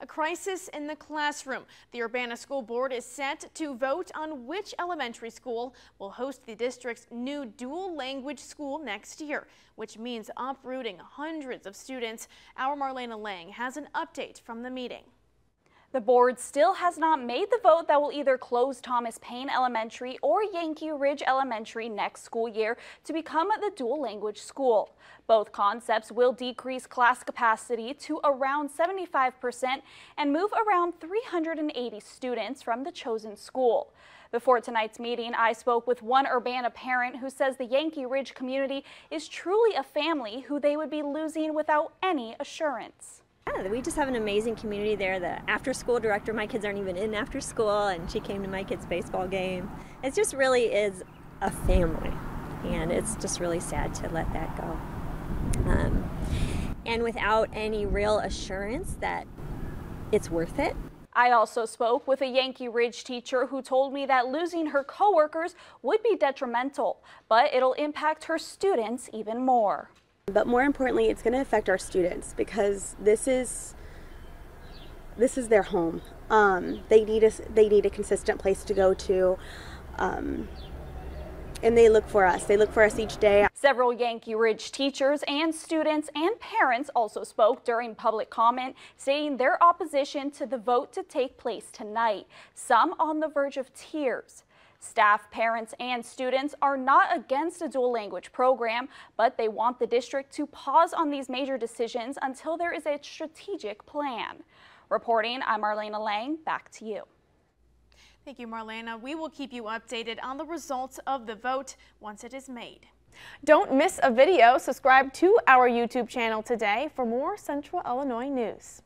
A crisis in the classroom. The Urbana School Board is set to vote on which elementary school will host the district's new dual language school next year, which means uprooting hundreds of students. Our Marlena Lang has an update from the meeting. The board still has not made the vote that will either close Thomas Paine Elementary or Yankee Ridge Elementary next school year to become the dual language school. Both concepts will decrease class capacity to around 75% and move around 380 students from the chosen school. Before tonight's meeting, I spoke with one Urbana parent who says the Yankee Ridge community is truly a family who they would be losing without any assurance. Yeah, we just have an amazing community there. The after school director, my kids aren't even in after school, and she came to my kids' baseball game. It just really is a family, and it's just really sad to let that go. Um, and without any real assurance that it's worth it. I also spoke with a Yankee Ridge teacher who told me that losing her coworkers would be detrimental, but it'll impact her students even more. But more importantly, it's going to affect our students because this is this is their home. Um, they need a they need a consistent place to go to. Um, and they look for us. They look for us each day. Several Yankee Ridge teachers and students and parents also spoke during public comment, stating their opposition to the vote to take place tonight, some on the verge of tears. Staff, parents, and students are not against a dual language program, but they want the district to pause on these major decisions until there is a strategic plan. Reporting, I'm Marlena Lang. Back to you. Thank you, Marlena. We will keep you updated on the results of the vote once it is made. Don't miss a video. Subscribe to our YouTube channel today for more Central Illinois news.